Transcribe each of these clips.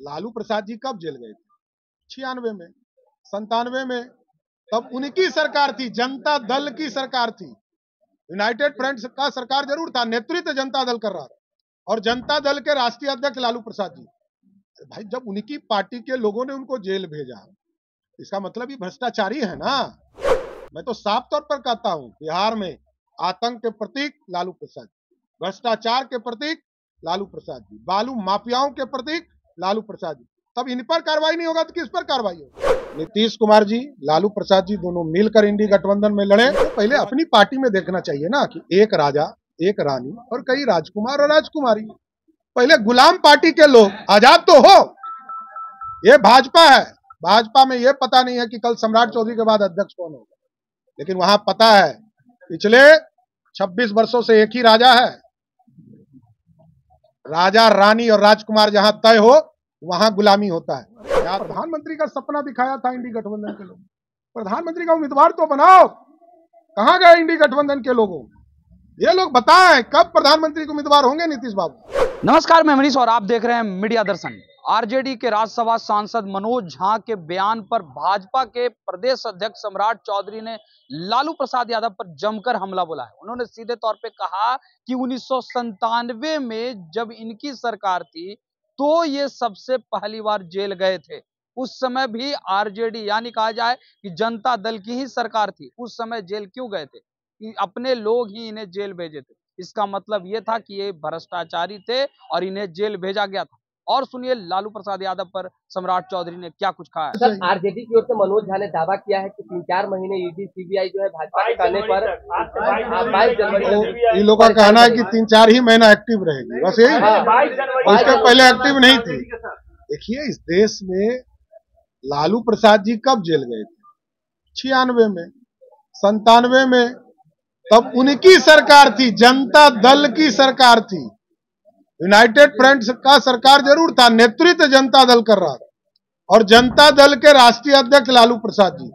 लालू प्रसाद जी कब जेल गए थे? छियानवे में, संतानवे में, तब उनकी सरकार थी, जनता दल की सरकार थी। यूनाइटेड फ्रंट का सरकार ज़रूर था, नेतृत्व जनता दल कर रहा था। और जनता दल के राष्ट्रीय अध्यक्ष लालू प्रसाद जी। भाई, जब उनकी पार्टी के लोगों ने उनको जेल भेजा, इसका मतलब ये भ्रष्टाचारी है ना? मैं तो साफ़ तौर पर कहता हूँ, बिहार में आतंक के प्रतीक लालू प्रसाद भ्रष्टाचार के प्रतीक लालू प्रसाद जी, बालू माफियाओं के प्रतीक लालू प्रसाद जी। तब इन पर कार्रवाई नहीं होगा तो किस पर कार्रवाई होगी? नीतीश कुमार जी, लालू प्रसाद जी दोनों मिलकर इंडी गठबंधन में लड़े। तो पहले अपनी पार्टी में देखना चाहिए ना कि एक राजा, एक रानी और कई राजकुमार और राजकुमारी। पहले गुलाम पार्टी के लोग, आज़ाद तो हो। ये भाजपा है। भाजपा में ये पता नहीं है कि कल सम्राट चौधरी के बाद अध्यक्ष कौन होगा। लेकिन वहाँ पता है, पिछले 26 वर्षों से एक ही राजा है। राजा, रानी और राजकुमार जहाँ तय हो, वहाँ गुलामी होता है। क्या प्रधानमंत्री का सपना दिखाया था इंडी गठबंधन के लोग प्रधानमंत्री का उम्मीदवार तो बनाओ। कहा गए इंडी गठबंधन के लोगों? ये लोग बताएँ, कब प्रधानमंत्री के उम्मीदवार होंगे नीतीश बाबू? नमस्कार, मैं मनीष और आप देख रहे हैं मीडिया दर्शन। आरजेडी के राज्यसभा सांसद मनोज झा के बयान पर भाजपा के प्रदेश अध्यक्ष सम्राट चौधरी ने लालू प्रसाद यादव पर जमकर हमला बोला है। उन्होंने सीधे तौर पे कहा कि उन्नीस में जब इनकी सरकार थी तो ये सबसे पहली बार जेल गए थे। उस समय भी आरजेडी, यानी कहा जाए कि जनता दल की ही सरकार थी, उस समय जेल क्यों गए थे? अपने लोग ही इन्हें जेल भेजे थे। इसका मतलब ये था कि ये भ्रष्टाचारी थे और इन्हें जेल भेजा गया था। और सुनिए लालू प्रसाद यादव पर सम्राट चौधरी ने क्या कुछ कहा है? सर आरजेडी की ओर से मनोज झा ने दावा किया है कि तीन चार महीने ईडी सीबीआई जो है भाजपा के कहने पर बाईस जनवरी तो को ये लोग का कहना है कि तीन चार ही महीना एक्टिव रहेगी बस यही हाँ, उसके पहले एक्टिव नहीं थी। देखिए इस देश में लालू प्रसाद जी कब जेल गए थे? छियानवे में संतानवे में तब उनकी सरकार थी जनता दल की सरकार थी। यूनाइटेड फ्रंट का सरकार ज़रूर था, नेतृत्व जनता दल कर रहा था। और जनता दल के राष्ट्रीय अध्यक्ष लालू प्रसाद जी।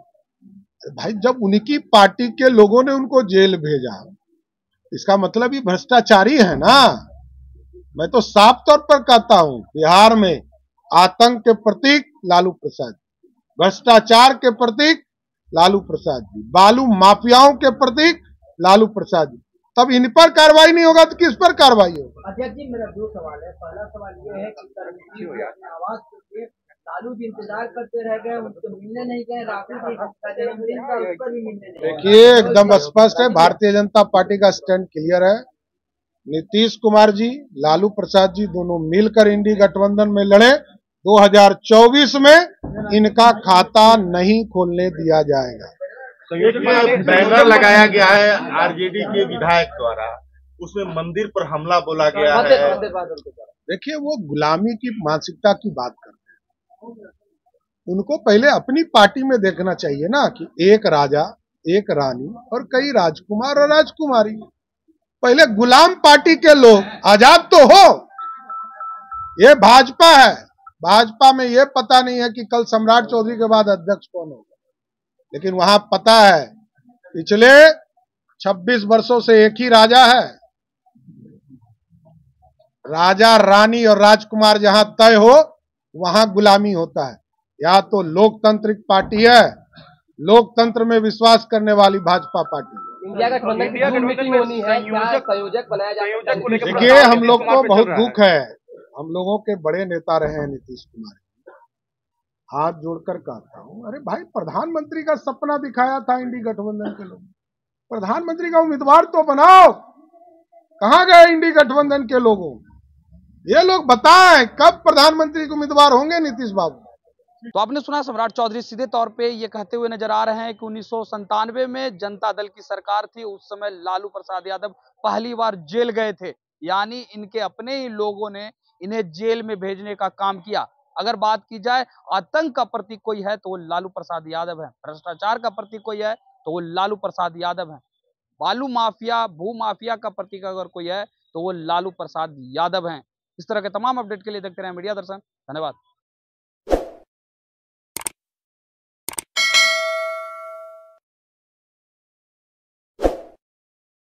भाई, जब उनकी पार्टी के लोगों ने उनको जेल भेजा, इसका मतलब ये भ्रष्टाचारी है ना? मैं तो साफ़ तौर पर कहता हूँ, बिहार में आतंक के प्रतीक लालू प्रसाद भ्रष्टाचार के प्रतीक लालू प्रसाद जी, बालू माफियाओं के प्रतीक लालू प्रसाद जी। तब इन पर कार्रवाई नहीं होगा तो किस पर कार्रवाई होगा? अध्यक्ष जी मेरा दो सवाल है। पहला सवाल ये है कि आवाज़ के लालू जी इंतज़ार करते रह गए उनको मिलने नहीं गए राहुल जी का जन्मदिन था उस पर भी मिलने नहीं देखिए एकदम स्पष्ट है भारतीय जनता पार्टी का स्टैंड क्लियर है। नीतीश कुमार जी लालू प्रसाद जी दोनों मिलकर इंडी गठबंधन में लड़े। 2024 में इनका खाता नहीं खोलने दिया जाएगा। एक बैनर लगाया गया है आरजेडी के विधायक द्वारा। उसमें मंदिर पर हमला बोला गया है। देखिए वो गुलामी की मानसिकता की बात करते हैं। उनको पहले अपनी पार्टी में देखना चाहिए ना कि एक राजा एक रानी और कई राजकुमार और राजकुमारी। पहले गुलाम पार्टी के लोग आज़ाद तो हो। ये भाजपा है। भाजपा में ये पता नहीं है कि कल सम्राट चौधरी के बाद अध्यक्ष कौन होगा। लेकिन वहाँ पता है पिछले 26 वर्षों से एक ही राजा है। राजा रानी और राजकुमार जहाँ तय हो वहाँ गुलामी होता है। या तो लोकतांत्रिक पार्टी है लोकतंत्र में विश्वास करने वाली भाजपा पार्टी देखिए हम लोग को बहुत दुख है। हम लोगों के बड़े नेता रहे हैं नीतीश कुमार। हाथ जोड़कर कहता हूँ, अरे भाई, प्रधानमंत्री का सपना दिखाया था इंडी गठबंधन के लोग प्रधानमंत्री का उम्मीदवार तो बनाओ। कहाँ गए इंडी गठबंधन के लोगों? ये लोग बताएँ, कब प्रधानमंत्री के उम्मीदवार होंगे नीतीश बाबू? तो आपने सुना, सम्राट चौधरी सीधे तौर पे ये कहते हुए नज़र आ रहे हैं कि उन्नीस में जनता दल की सरकार थी। उस समय लालू प्रसाद यादव पहली बार जेल गए थे। यानी इनके अपने ही लोगों ने इन्हें जेल में भेजने का काम किया। अगर बात की जाए, आतंक का प्रतीक कोई है तो वो लालू प्रसाद यादव है। भ्रष्टाचार का प्रतीक कोई है तो वो लालू प्रसाद यादव है। बालू माफिया, भू माफिया का प्रतीक अगर कोई है तो वो लालू प्रसाद यादव हैं। इस तरह के तमाम अपडेट के लिए देखते रहे मीडिया दर्शन। धन्यवाद।